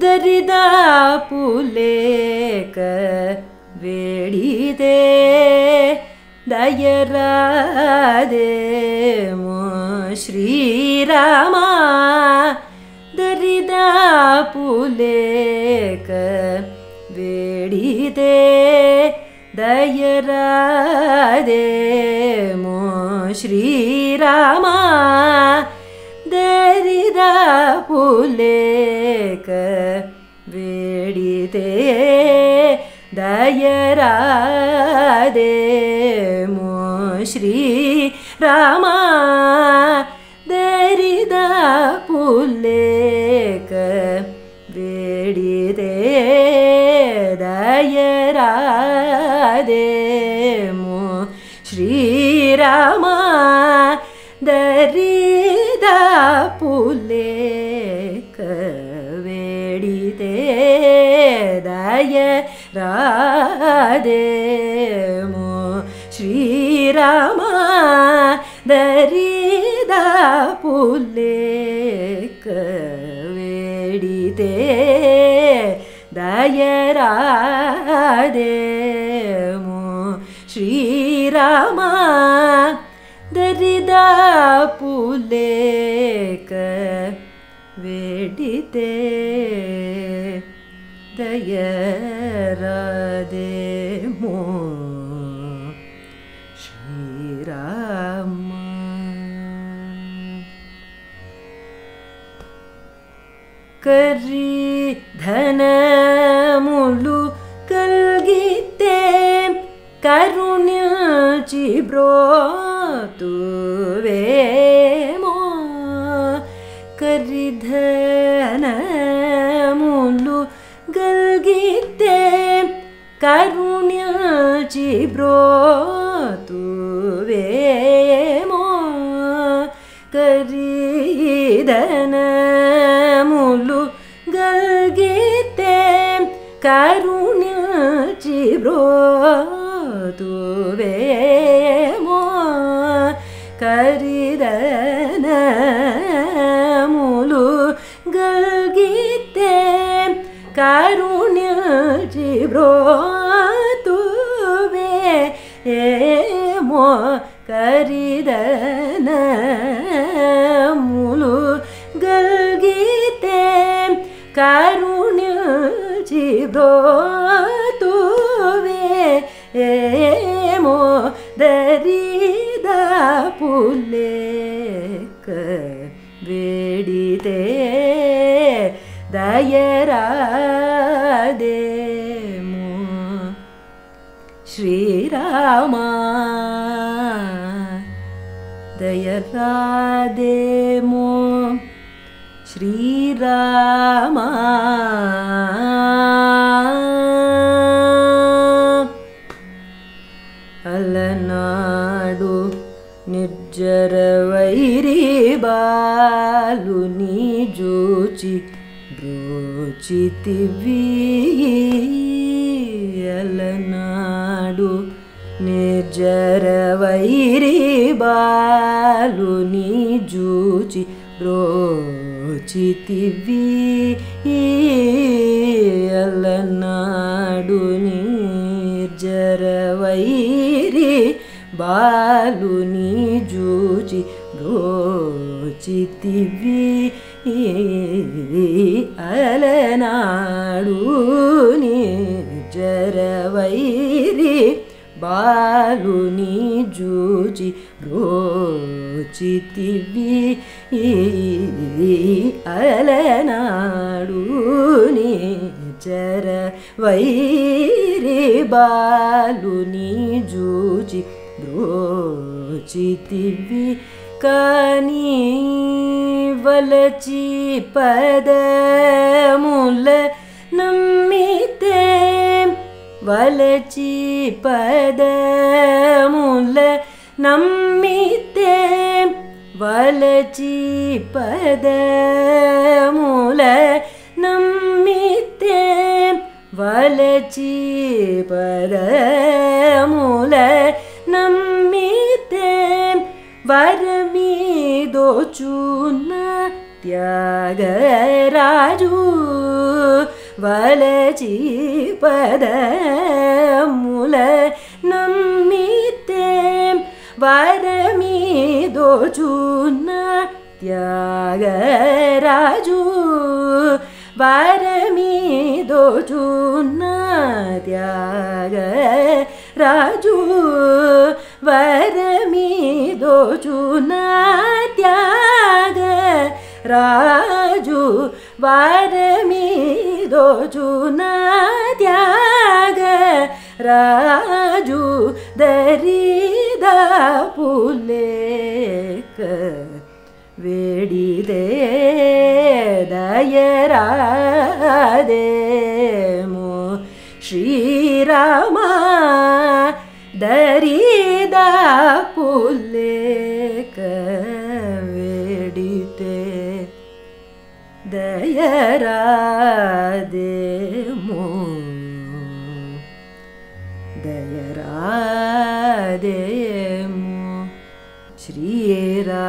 दरिदा पुलेक दय रा मो श्रीराम दरिदा पुले केडिते दय रा मो श्रीराम दरिद पुले दयरा ശ്രീരാമ ദരീത പുലേക്കവേടിതേ ദയ രാധേമോ ശ്രീരാമ ദരീത പുലേക്കവേടിതേ ദയ രാധേമോ ശ്രീരാമ पुलेक वेडिते दयरादे मो श्रीराम। धन धनमुलु कल्गिते कारुण्या ब्रोतु वे मो करी दूलु गलगीते कारण्यची ब्रो दुवे मो कारी दोलु गलगीते कारण्यचि ब्रो ीभो ते ए मो दरि दपुले वेडिते दयरादे मो। श्रीराम दयरा मो। श्रीराम। अलनाडु निर्जर वैरिुनि जुचिवी अल्लनाडु निर्जर वैरिुनि जुचि रो अल्लनाडुनि जरवैरि बालुनी जुजि रो चितनाडुनि जरवैरि बालुनी जुजि रो ನಿರ್ಜರ ವೈರಿ ಬಾಲು ನೀ ಜೂಜಿ ರೋಚಿತಿವಿ ಅಲನಾಡು ನೀಚರ ವೈರಿ ಬಾಲು ನೀ ಜೂಜಿ ರೋಚಿತಿವಿ ಕಾನಿ ವಲಚಿ ಪದ ಮುಲ ನಮ್ಮಿತೆ ವಲಚಿ ಪದ ಮುಲ ನಮ್ಮಿತೆ वलचि पद मूल नमिते वलचि पद मूल नमिते वरमि दोचुन त्यागराजु वलचि पद मूल नमिते वरमि दोचुन त्यागराजु वरमि दोचुन त्यागराजु वरमि दोचुन त्याग राजु वरमि दोचुन त्याग राजु दरिद पुलेक वेडिदे दयरादे मो श्रीरामा दरिद पुलेक वेडिते दयरादे मो श्रीरा